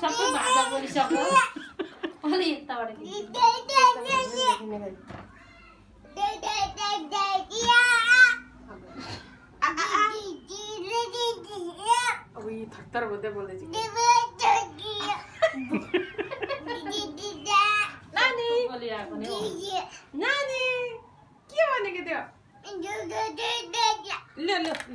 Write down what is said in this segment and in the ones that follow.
सबै भाषा बोलिसक्यो अलि यताबाट थक्तर बोल्दै बोल्दै नानी के भनेको त्यो ल ल ल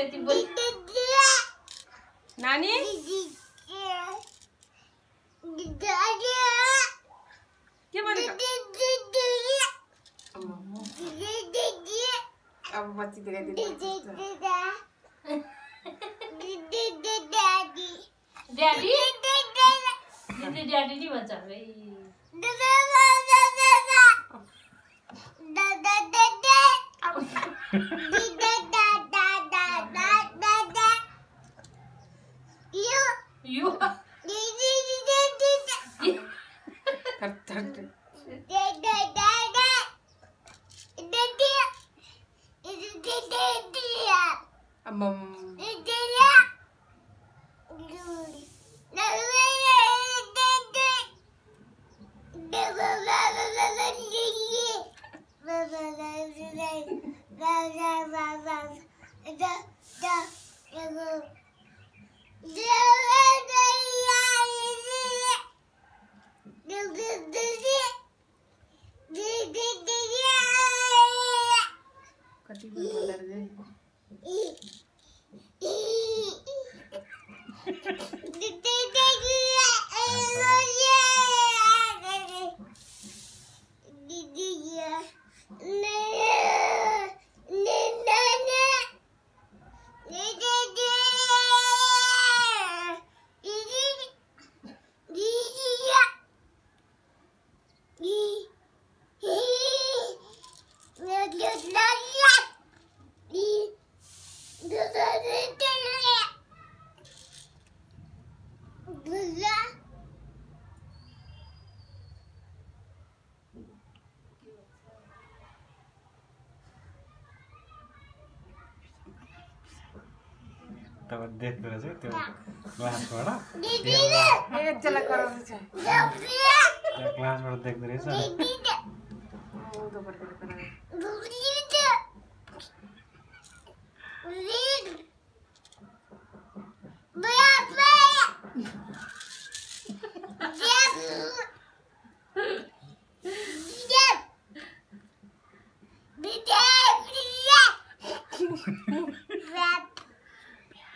नखाएको त्यति बोली। नानी? के भनेको अब बच्ची देखाइदिनु ड्याडी दिदी ड्याडी नि भन्छ है यो Mum. did did did did did did तपाईँ देख्दो रहेछ त्यो क्लासबाट एक जला कराउँदै छ त्यो क्लासबाट देख्दो रहेछ उँधो फर्केर करायो मुख चाहिँ के चाहिँ मुखपट्टि फेसपट्टि देखाएर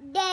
Yeah.